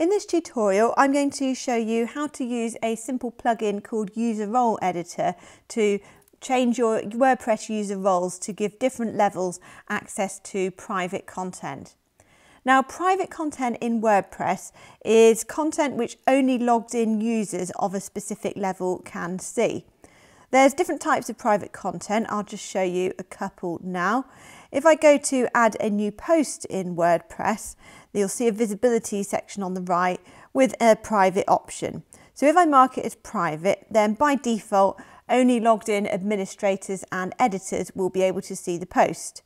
In this tutorial, I'm going to show you how to use a simple plugin called User Role Editor to change your WordPress user roles to give different levels access to private content. Now, private content in WordPress is content which only logged in users of a specific level can see. There's different types of private content. I'll just show you a couple now. If I go to add a new post in WordPress, you'll see a visibility section on the right with a private option. So if I mark it as private, then by default, only logged in administrators and editors will be able to see the post.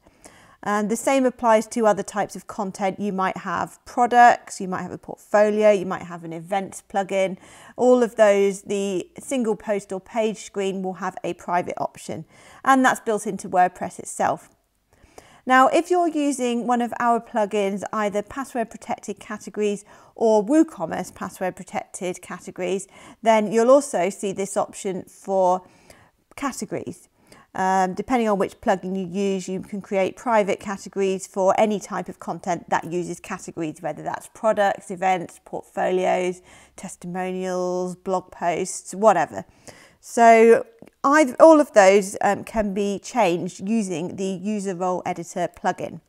And the same applies to other types of content. You might have products, you might have a portfolio, you might have an events plugin. All of those, the single post or page screen will have a private option. And that's built into WordPress itself. Now, if you're using one of our plugins, either password protected categories or WooCommerce password protected categories, then you'll also see this option for categories. Um, depending on which plugin you use, you can create private categories for any type of content that uses categories, whether that's products, events, portfolios, testimonials, blog posts, whatever. So I've, all of those um, can be changed using the user role editor plugin.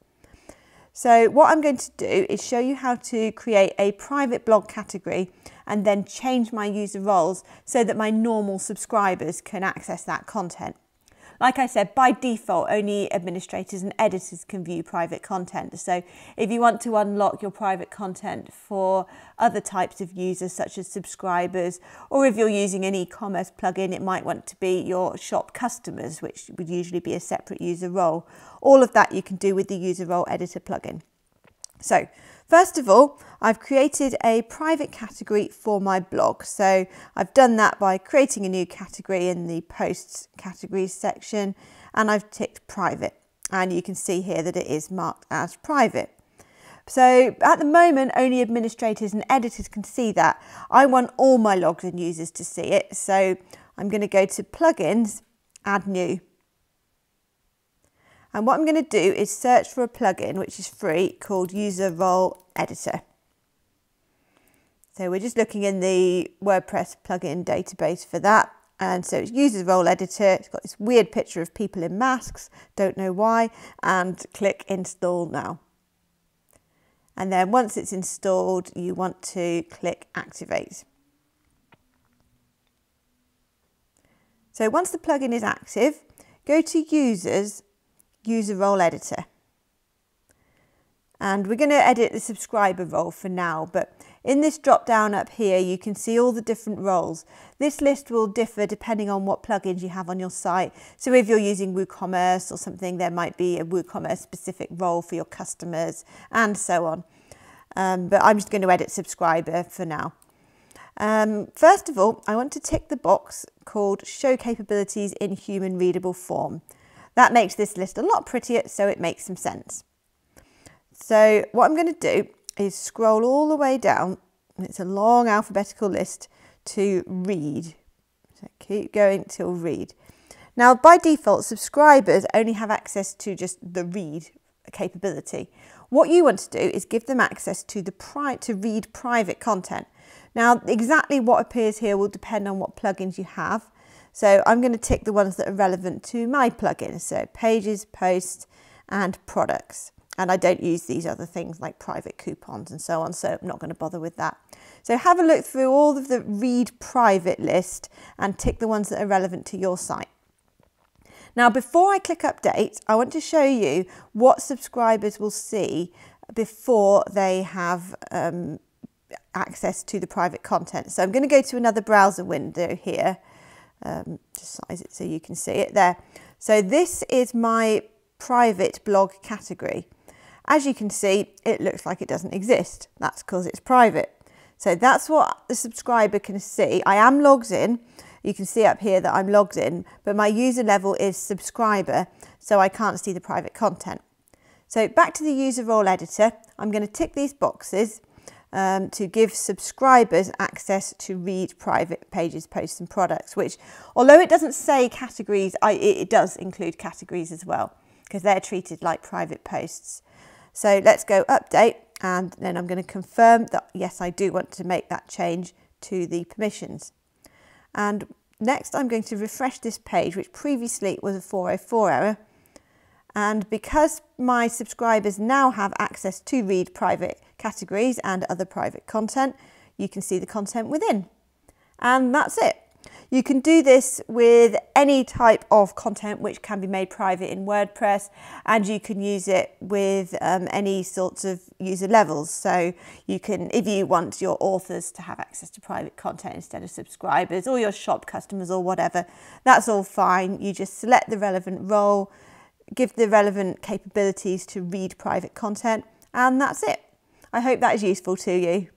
So what I'm going to do is show you how to create a private blog category and then change my user roles so that my normal subscribers can access that content. Like I said, by default, only administrators and editors can view private content. So if you want to unlock your private content for other types of users, such as subscribers, or if you're using an e-commerce plugin, it might want to be your shop customers, which would usually be a separate user role. All of that you can do with the user role editor plugin. So First of all, I've created a private category for my blog. So I've done that by creating a new category in the posts categories section and I've ticked private. And you can see here that it is marked as private. So at the moment, only administrators and editors can see that. I want all my logs and users to see it. So I'm going to go to plugins, add new. And what I'm going to do is search for a plugin which is free called User Role Editor. So we're just looking in the WordPress plugin database for that. And so it's User Role Editor. It's got this weird picture of people in masks, don't know why, and click Install Now. And then once it's installed, you want to click Activate. So once the plugin is active, go to Users user role editor. And we're going to edit the subscriber role for now, but in this drop down up here, you can see all the different roles. This list will differ depending on what plugins you have on your site. So if you're using WooCommerce or something, there might be a WooCommerce specific role for your customers and so on. Um, but I'm just going to edit subscriber for now. Um, first of all, I want to tick the box called Show Capabilities in Human Readable Form. That makes this list a lot prettier, so it makes some sense. So what I'm going to do is scroll all the way down, it's a long alphabetical list, to read. So keep going till read. Now, by default, subscribers only have access to just the read capability. What you want to do is give them access to the pri to read private content. Now, exactly what appears here will depend on what plugins you have. So I'm going to tick the ones that are relevant to my plugin. So pages, posts and products. And I don't use these other things like private coupons and so on, so I'm not going to bother with that. So have a look through all of the read private list and tick the ones that are relevant to your site. Now, before I click update, I want to show you what subscribers will see before they have um, access to the private content. So I'm going to go to another browser window here um, just size it so you can see it there. So this is my private blog category. As you can see, it looks like it doesn't exist. That's because it's private. So that's what the subscriber can see. I am logged in. You can see up here that I'm logged in, but my user level is subscriber, so I can't see the private content. So back to the user role editor, I'm going to tick these boxes um, to give subscribers access to read private pages, posts and products, which although it doesn't say categories, I, it does include categories as well because they're treated like private posts. So let's go update and then I'm going to confirm that yes I do want to make that change to the permissions and next I'm going to refresh this page which previously was a 404 error and because my subscribers now have access to read private categories and other private content you can see the content within and that's it you can do this with any type of content which can be made private in WordPress and you can use it with um, any sorts of user levels. So you can, if you want your authors to have access to private content instead of subscribers or your shop customers or whatever, that's all fine. You just select the relevant role, give the relevant capabilities to read private content and that's it. I hope that is useful to you.